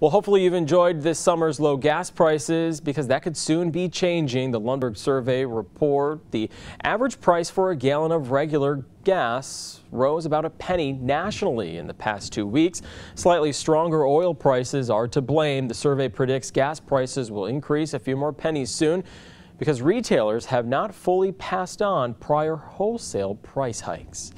Well, hopefully you've enjoyed this summer's low gas prices because that could soon be changing. The Lundberg survey report the average price for a gallon of regular gas rose about a penny nationally in the past two weeks. Slightly stronger oil prices are to blame. The survey predicts gas prices will increase a few more pennies soon because retailers have not fully passed on prior wholesale price hikes.